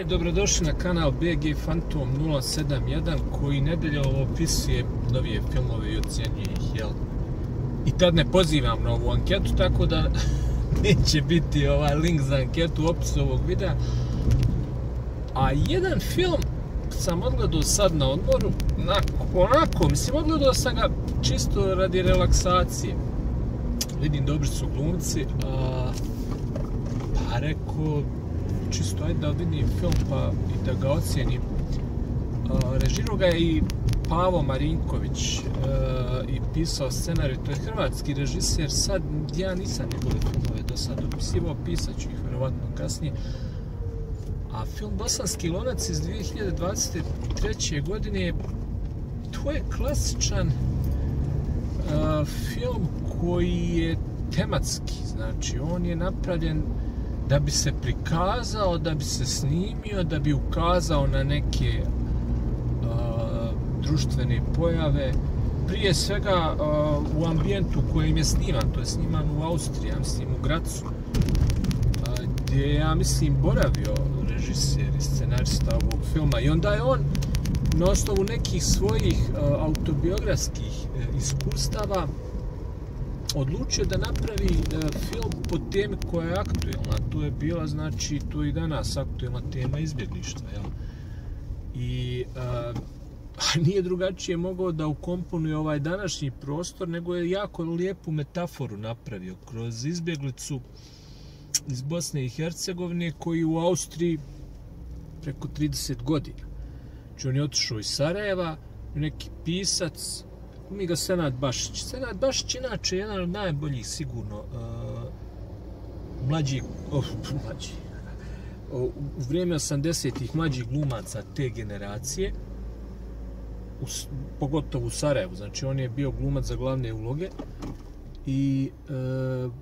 i dobrodošli na kanal BG Phantom 071 koji nedelja opisuje novije filmove i ocjenjuje ih, jel? I tad ne pozivam na ovu anketu, tako da neće biti ovaj link za anketu u opisu ovog videa. A jedan film sam odgledao sad na odmoru, onako, onako, mislim, odgledao sam ga čisto radi relaksacije. Vidim, dobri su glumci, a, pa rekao, čisto ajde da vidim film pa i da ga ocijenim. Uh, režirao ga je i Pavo Marinković uh, i pisao scenarij, to je hrvatski režiser, sad ja nisam njegove filmove do sad opisivao, pisat ću ih verovatno kasnije. A film Bosanski lonac iz 2023. godine to je klasičan uh, film koji je tematski, znači on je napravljen da bi se prikazao, da bi se snimio, da bi ukazao na neke uh, društvene pojave, prije svega uh, u ambijentu kojem je sniman, to je sniman u Austriji, ja mislim u Gracu, uh, gdje je, ja mislim, boravio režiser i scenarista ovog filma. I onda je on na osnovu nekih svojih uh, autobiografskih uh, iskustava odlučio da napravi e, film po temi koja je aktuelna. To je bila, znači, to i danas aktuelna tema izbjeglištva, jel? I e, nije drugačije mogao da ukomponuje ovaj današnji prostor, nego je jako lijepu metaforu napravio kroz izbjeglicu iz Bosne i Hercegovine koji u Austriji preko 30 godina. Znači on je otišao iz Sarajeva, neki pisac, mi ga Senad Bašić. Senad Bašić je jedan od najboljih sigurno uh, mlađih, oh, mlađih, u vrijeme 80-ih mlađih glumaca te generacije, u, pogotovo u Sarajevu, znači on je bio glumac za glavne uloge i uh,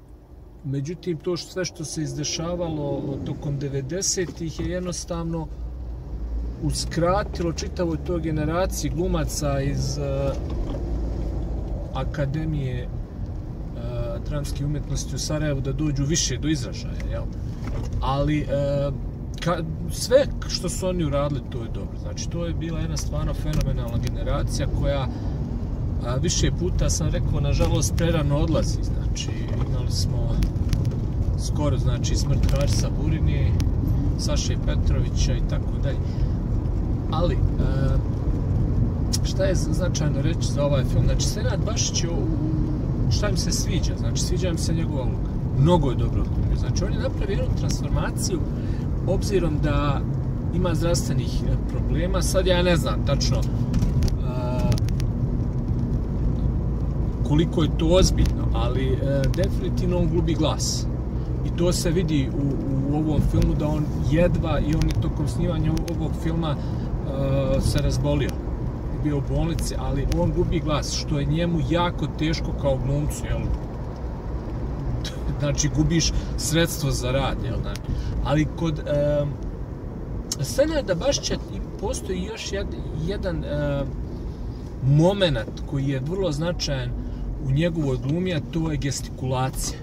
međutim to što, sve što se izdešavalo tokom 90-ih je jednostavno uskratilo čitavoj toj generaciji glumaca iz uh, Akademije uh, dramske umjetnosti u Sarajevu da dođu više do izražaja, jel? Ali uh, ka, sve što su oni uradili, to je dobro. Znači, to je bila jedna stvarno fenomenalna generacija koja a, više puta sam rekao, nažalost, prerano odlazi. Znači, imali smo skoro, znači, smrt Harsa Burini, Saše Petrovića i tako dalje. Ali, a, šta je značajno reći za ovaj film? Znači, Senad Bašić je šta im se sviđa? Znači, sviđa im se njegova uloga. Mnogo je dobro odglumio. Znači, on je napravio jednu transformaciju obzirom da ima zdravstvenih e, problema. Sad ja ne znam tačno uh, koliko je to ozbiljno, ali uh, definitivno on glubi glas. I to se vidi u, u ovom filmu da on jedva i on je tokom snimanja ovog filma uh, se razbolio bio u bolnici, ali on gubi glas, što je njemu jako teško kao glumcu, jel? Znači, gubiš sredstvo za rad, jel? Znači. Ali kod um, Senada Bašća postoji još jed, jedan um, moment koji je vrlo značajan u njegovoj glumi, a to je gestikulacija.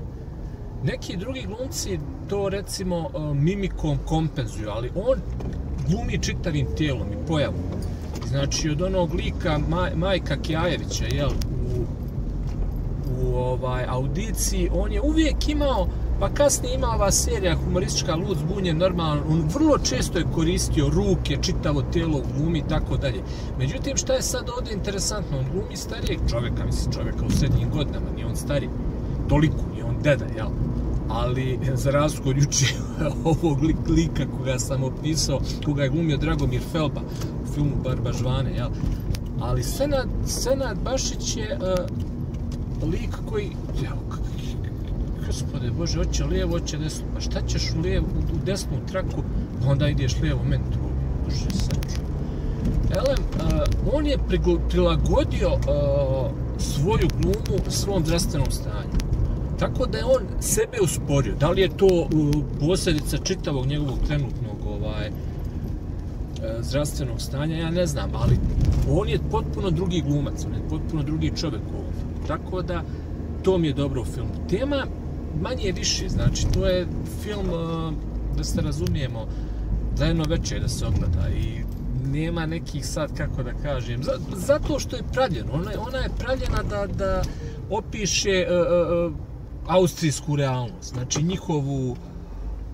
Neki drugi glumci to recimo mimikom kompenzuju, ali on glumi čitavim tijelom i pojavom znači od onog lika Maj, Majka Kjajevića, jel, u, u ovaj audiciji, on je uvijek imao, pa kasnije ima ova serija humoristička Lud zbunje normalno, on vrlo često je koristio ruke, čitavo tijelo u glumi i tako dalje. Međutim, šta je sad ovdje interesantno, on glumi starijeg čovjeka, mislim čovjeka u srednjim godinama, nije on stari, toliko, nije on deda, jel? Ali za razliku od juče ovog lika koga sam opisao, koga je glumio Dragomir Felba, filmu Barba Žvane, jel? Ali Senad, Senad Bašić je uh, lik koji, jel, gospode Bože, hoće lijevo, hoće desno, pa šta ćeš u, lijevo, u desnu traku, pa onda ideš lijevo metru, Bože, saču. Elem, uh, on je prilagodio uh, svoju glumu svom zdravstvenom stanju. Tako da je on sebe usporio. Da li je to posljedica čitavog njegovog trenutnog ovaj, e, zdravstvenog stanja, ja ne znam, ali on je potpuno drugi glumac, on je potpuno drugi čovjek u ovom filmu. Tako da, to mi je dobro u filmu. Tema manje više, znači, to je film, e, da se razumijemo, za jedno večer da se ogleda i nema nekih sad, kako da kažem, zato što je pravljeno, ona, ona je pravljena da, da opiše uh, uh, austrijsku realnost, znači njihovu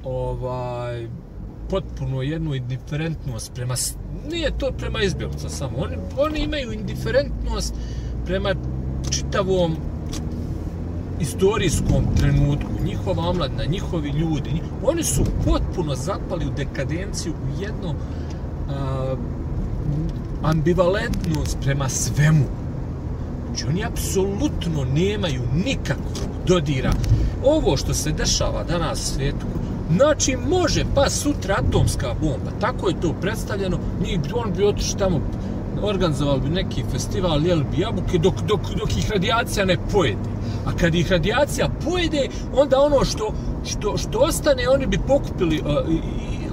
ovaj potpuno jednu indiferentnost prema nije to prema izbjeglicama samo oni, oni imaju indiferentnost prema čitavom istorijskom trenutku, njihova omladna, njihovi ljudi, oni su potpuno zapali u dekadenciju u jedno a, ambivalentnost prema svemu. Znači, oni apsolutno nemaju nikakvog dodira. Ovo što se dešava danas u svijetu, znači može pa sutra atomska bomba, tako je to predstavljeno, njih, on bi otišao tamo, organizovali bi neki festival, jeli bi jabuke, dok, dok, dok ih radijacija ne pojede. A kad ih radijacija pojede, onda ono što, što, što ostane, oni bi pokupili uh, i,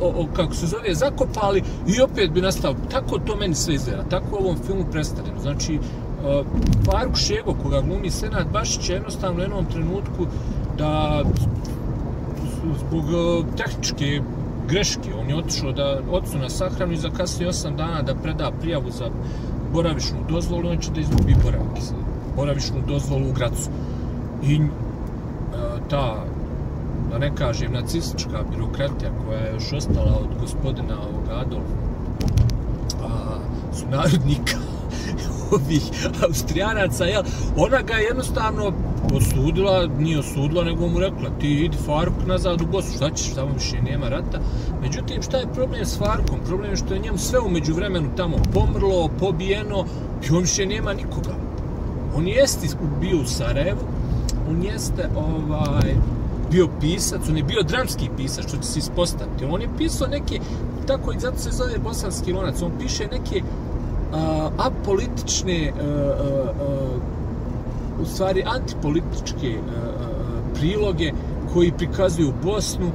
o, o, kako se zove, zakopali i opet bi nastao. Tako to meni sve izgleda. Tako u ovom filmu predstavljeno. Znači, uh, Faruk Šego, koga glumi Senad Bašić, jednostavno u jednom trenutku da zbog uh, tehničke greške, on je otišao da ocu na sahranu i za 8 dana da preda prijavu za boravišnu dozvolu, on će da izgubi boravak, boravišnu dozvolu u Gracu. I uh, ta da ne kažem, nacistička birokratija koja je još ostala od gospodina ovog Adolfa, a, su narodnika ovih austrijanaca, jel, ona ga jednostavno osudila, nije osudila, nego mu rekla, ti idi Faruk nazad u Bosnu, šta ćeš, tamo više nema rata. Međutim, šta je problem s Farukom? Problem je što je njemu sve umeđu vremenu tamo pomrlo, pobijeno, i on više nema nikoga. On jeste bio u Sarajevu, on jeste, ovaj, bio pisac, on je bio dramski pisac, što će se ispostaviti. On je pisao neke, tako i zato se zove bosanski lonac, on piše neke apolitične, a, uh, u stvari antipolitičke priloge koji prikazuju Bosnu, uh,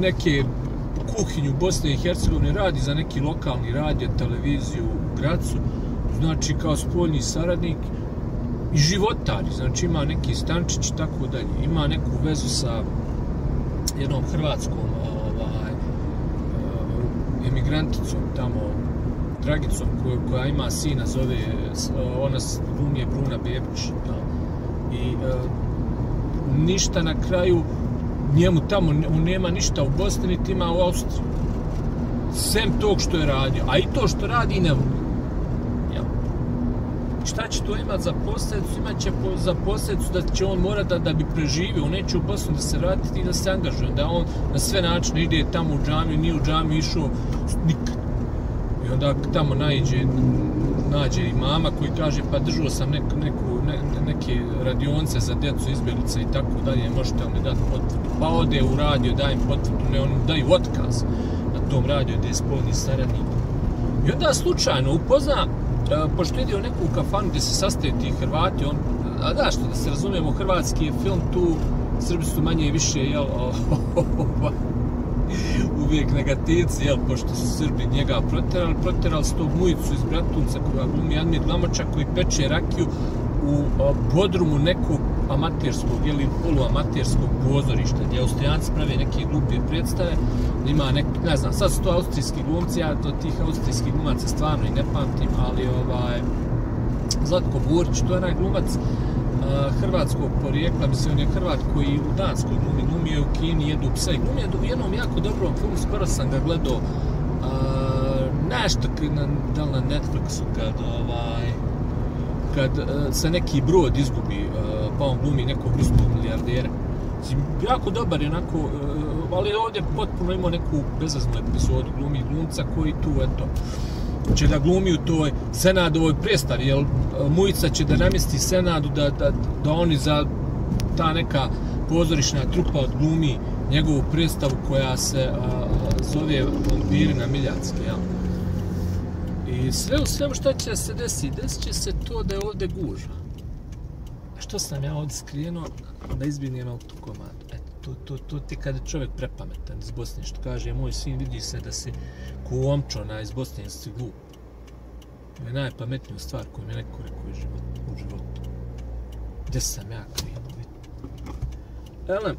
neke kuhinju Bosne i Hercegovine radi za neki lokalni radio, televiziju u Gracu, znači kao spoljni saradnik, i životari, znači ima neki stančić i tako dalje, ima neku vezu sa jednom hrvatskom eh, emigranticom tamo, Dragicom koja, koja ima sina, zove, e, ona glumi je Bruna Bebić. Ja. I e, ništa na kraju, njemu tamo on nema ništa u Bosni, niti ima u Austriji. Sem tog što je radio, a i to što radi ne voli šta će to imati za posljedicu? Imat će za posljedicu da će on mora da, da bi preživio, on neće u Bosnu da se vratiti i da se angažuje, da on na sve načine ide tamo u džamiju, nije u džamiju išao nikad. I onda tamo nađe, nađe i mama koji kaže pa držao sam neku, neku, ne, neke radionce za djecu izbjeglice i tako dalje, možete li mi dati potvrdu? Pa ode u radio, daj im potvrdu, ne, oni daju otkaz na tom radio gdje je spolni saradnik. I onda slučajno upozna pošto je u neku kafanu gdje se sastaje ti Hrvati, on, a da što da se razumijemo, hrvatski je film tu, Srbi su manje i više, jel, uvijek negativci, jel, pošto su Srbi njega proterali, proterali s tog mujicu iz Bratunca koja glumi Admir Glamoča koji peče rakiju u podrumu nekog amaterskog ili poluamaterskog pozorišta gdje Austrijanci prave neke glupe predstave ima nek, ne znam, sad su to austrijski glumci ja do tih austrijskih glumaca stvarno i ne pamtim ali ovaj Zlatko Burić, to je onaj glumac uh, hrvatskog porijekla, mislim, on je Hrvat koji u Danskoj glumi, glumio je u Kini, jedu psa i glumio je u jednom jako dobrom filmu, skoro sam ga gledao, uh, nešto, na, da na Netflixu, kad, ovaj, kad uh, se neki brod izgubi, uh, pa on glumi nekog ruskog milijardera. Mislim, jako dobar je onako, uh, ali ovdje potpuno imao neku bezaznu epizodu glumi glumca koji tu, eto, će da glumi u toj Senadovoj prestari, jer Mujica će da namesti Senadu da, da, da oni za ta neka pozorišna trupa od glumi njegovu predstavu koja se a, zove Vampiri na Miljacke, jel? I sve u svemu što će se desiti, desit će se to da je ovdje guža. Što sam ja ovdje skrijeno da izbinijem autokomand? Eto, to, to, to ti kada je čovjek prepametan iz Bosne, što kaže, moj sin vidi se da se kuomčo na iz Bosne, si glup. To je najpametnija stvar koju mi neko rekao u životu. U životu. Gdje sam ja krivo? Elem,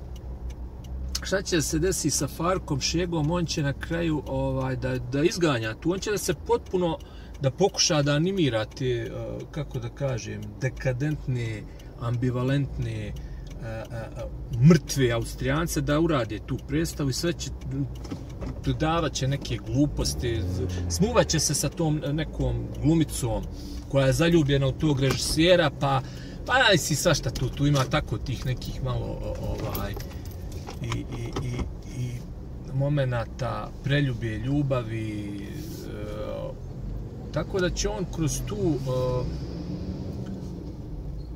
šta će se desi sa Farkom Šegom, on će na kraju ovaj, da, da izganja tu, on će da se potpuno, da pokuša da animira te, eh, kako da kažem, dekadentne, ambivalentne, uh, mrtve Austrijance da urade tu predstavu i sve će dodavat će neke gluposti, smuvat će se sa tom nekom glumicom koja je zaljubljena u tog režisera, pa pa aj si svašta tu, tu ima tako tih nekih malo ovaj i, i, i, i momenata preljube, ljubavi, e, tako da će on kroz tu e,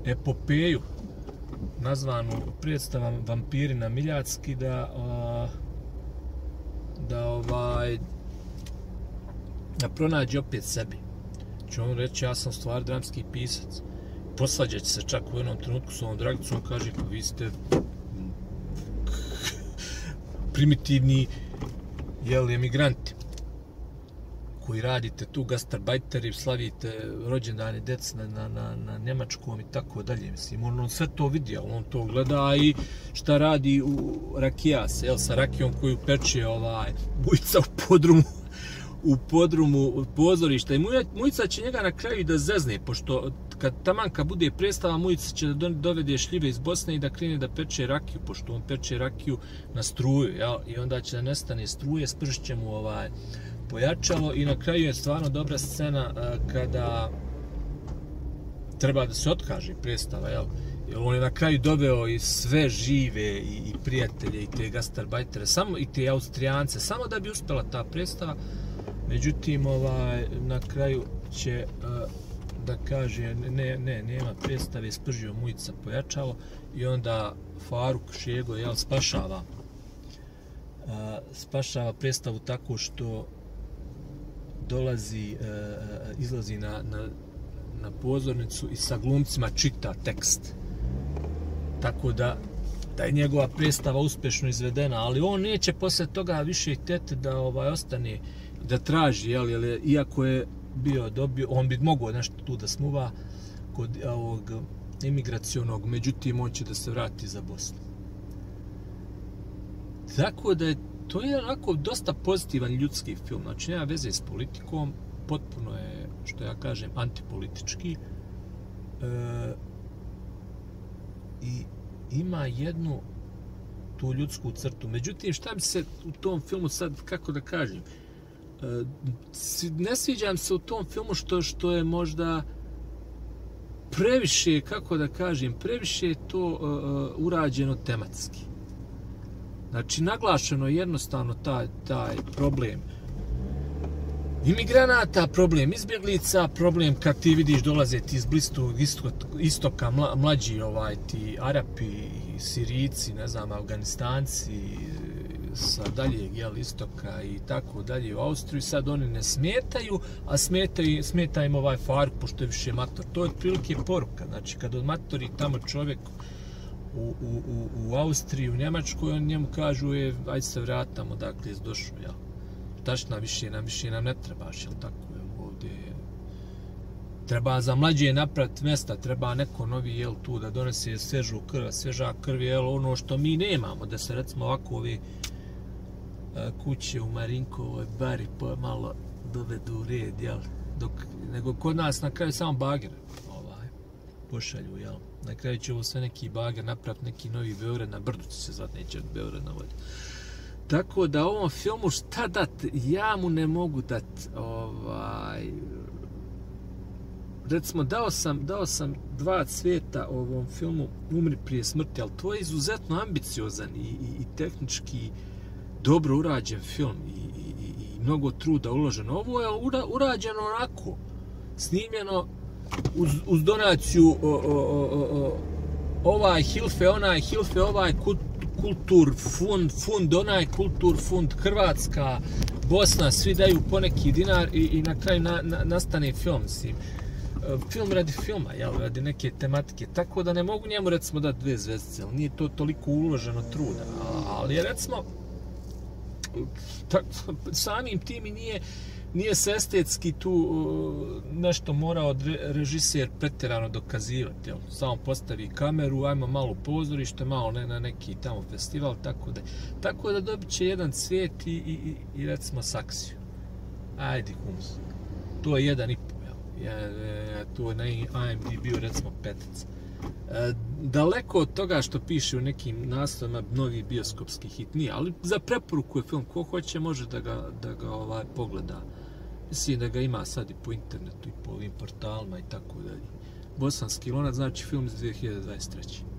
epopeju nazvanu predstavom vampiri na Miljacki da a, da ovaj da pronađe opet sebi. Će on reći ja sam stvar dramski pisac. Posvađat se čak u jednom trenutku s ovom dragicom, kaže pa vi ste primitivni jel, emigranti koji radite tu gastarbajteri, slavite rođendane djece na, na, na, na Njemačkom i tako dalje. Mislim, on, on sve to vidi, on to gleda i šta radi u Rakijas, jel, sa Rakijom koju peče ovaj, bujica u podrumu u podrumu pozorišta i Mujica će njega na kraju da zezne, pošto kad tamanka bude predstava, Mujica će da dovede šljive iz Bosne i da krene da peče rakiju, pošto on peče rakiju na struju, jel? i onda će da nestane struje, spršit će mu ovaj pojačalo i na kraju je stvarno dobra scena uh, kada treba da se otkaže predstava, jel? Jer on je na kraju doveo i sve žive i, i prijatelje i te gastarbajtere, samo i te austrijance, samo da bi uspela ta predstava. Međutim, ovaj, na kraju će uh, da kaže ne, ne, nema predstave, spržio mujica pojačalo i onda Faruk Šego jel, spašava uh, spašava predstavu tako što dolazi, uh, izlazi na, na, na pozornicu i sa glumcima čita tekst. Tako da da je njegova predstava uspješno izvedena, ali on neće posle toga više htjeti da ovaj ostane da traži, jel, jel, iako je bio dobio, on bi mogao nešto tu da smuva kod e, ovog emigracionog, međutim on će da se vrati za Bosnu. Tako da je to je onako dosta pozitivan ljudski film, znači nema veze s politikom, potpuno je, što ja kažem, antipolitički. E, I ima jednu tu ljudsku crtu. Međutim, šta bi se u tom filmu sad, kako da kažem, E, ne sviđam se u tom filmu što što je možda previše, kako da kažem, previše je to e, e urađeno tematski. Znači, naglašeno jednostavno taj, taj problem imigranata, problem izbjeglica, problem kad ti vidiš dolaze ti iz blistog istoka mlađi ovaj, ti Arapi, Sirici, ne znam, Afganistanci, sa daljeg jel, istoka i tako dalje u Austriju, sad oni ne smetaju, a smetaju, smeta im ovaj fark pošto je više mator. To je otprilike poruka, znači kad odmatori tamo čovjek u, u, u, u Austriji, u Njemačkoj, on njemu kažu, je, ajde se vratamo, dakle, iz došao, jel. Tašna više nam, više nam ne trebaš, jel tako, jel, ovdje je treba za mlađe naprat mjesta, treba neko novi jel tu da donese svežu krv, sveža krv, jel ono što mi nemamo, da se recimo ovako ovi e, kuće u Marinkovoj bari pa malo dovedu u red, jel? Dok, nego kod nas na kraju samo bager pošalju, jel? Na kraju će ovo sve neki bager napraviti neki novi Beograd na brdu će se zvat, neće Beograd na vodi. Tako da ovom filmu šta dat, ja mu ne mogu dat, ovaj, recimo dao sam, dao sam dva cvijeta ovom filmu Umri prije smrti, ali to je izuzetno ambiciozan i, i, i tehnički dobro urađen film i, i, i, i mnogo truda uloženo. Ovo je ura, urađeno onako, snimljeno uz, uz donaciju o, o, o, o, ovaj Hilfe, onaj Hilfe, ovaj kut, kultur fund, fund, onaj kultur fund, Hrvatska, Bosna, svi daju poneki dinar i, i na kraju na, na, nastane film, mislim. E, film radi filma, jel, radi neke tematike, tako da ne mogu njemu recimo dati dve zvezdice, nije to toliko uloženo truda, ali je recimo, tak, samim tim i nije nije se estetski tu uh, nešto morao od režiser pretjerano dokazivati. Jel? Samo postavi kameru, ajmo malo pozorište, malo ne, na neki tamo festival, tako da. Tako da dobit će jedan cvijet i, i, i, recimo saksiju. Ajde, hums. To je jedan i po, jel? Ja, ja, to je na IMD bio recimo petica. E, daleko od toga što piše u nekim naslovima novi bioskopski hit nije, ali za preporuku je film, ko hoće može da ga, da ga ovaj pogleda. Mislim da ga ima sad i po internetu i po ovim portalima i tako dalje. Bosanski lonac znači film iz 2023.